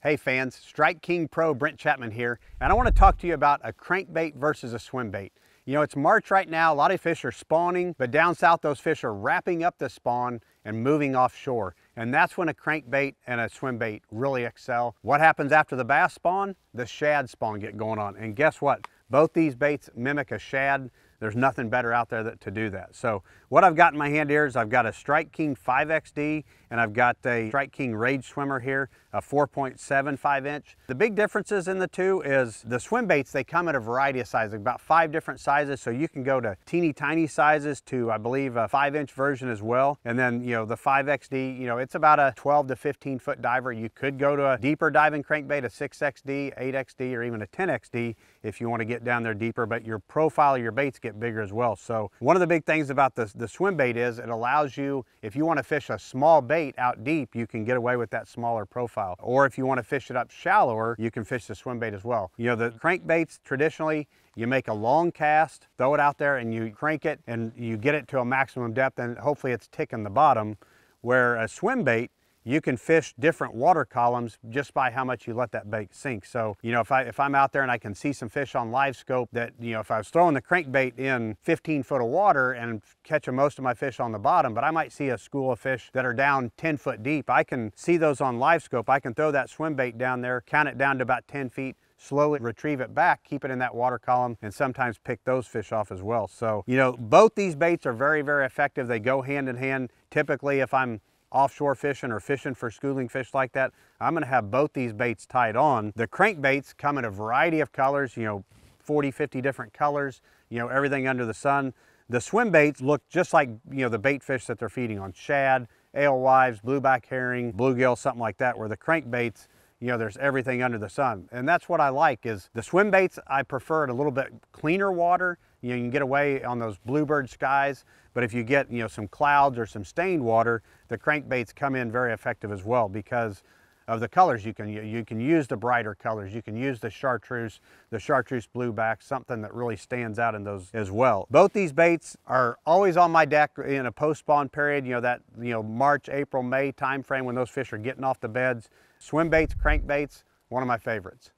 Hey fans, Strike King Pro Brent Chapman here, and I want to talk to you about a crankbait versus a swim bait. You know, it's March right now, a lot of fish are spawning, but down south those fish are wrapping up the spawn and moving offshore. And that's when a crankbait and a swim bait really excel. What happens after the bass spawn? The shad spawn get going on. And guess what? Both these baits mimic a shad. There's nothing better out there that, to do that. So what I've got in my hand here is I've got a Strike King 5XD and I've got a Strike King Rage Swimmer here, a 4.75 inch. The big differences in the two is the swim baits, they come in a variety of sizes, about five different sizes. So you can go to teeny tiny sizes to, I believe, a five inch version as well. And then, you know, the 5XD, you know, it's about a 12 to 15 foot diver. You could go to a deeper diving crankbait, a 6XD, 8XD, or even a 10XD if you want to get down there deeper, but your profile of your baits get bigger as well. So one of the big things about the, the swim bait is it allows you, if you want to fish a small bait out deep, you can get away with that smaller profile. Or if you want to fish it up shallower, you can fish the swim bait as well. You know, the crankbaits traditionally, you make a long cast, throw it out there and you crank it and you get it to a maximum depth and hopefully it's ticking the bottom. Where a swim bait, you can fish different water columns just by how much you let that bait sink. So, you know, if, I, if I'm out there and I can see some fish on LiveScope that, you know, if I was throwing the crankbait in 15 foot of water and catching most of my fish on the bottom, but I might see a school of fish that are down 10 foot deep, I can see those on LiveScope. I can throw that swim bait down there, count it down to about 10 feet, slowly retrieve it back, keep it in that water column, and sometimes pick those fish off as well. So, you know, both these baits are very, very effective. They go hand in hand. Typically, if I'm offshore fishing or fishing for schooling fish like that, I'm gonna have both these baits tied on. The crankbaits come in a variety of colors, you know, 40, 50 different colors, you know, everything under the sun. The swim baits look just like, you know, the bait fish that they're feeding on, shad, alewives, blueback herring, bluegill, something like that, where the crankbaits, you know, there's everything under the sun. And that's what I like is the swim baits, I prefer it a little bit cleaner water. You know, you can get away on those bluebird skies, but if you get, you know, some clouds or some stained water, the crankbaits come in very effective as well because of the colors. You can you can use the brighter colors. You can use the chartreuse the chartreuse blueback something that really stands out in those as well. Both these baits are always on my deck in a post spawn period you know that you know march april may timeframe when those fish are getting off the beds. Swim baits crankbaits one of my favorites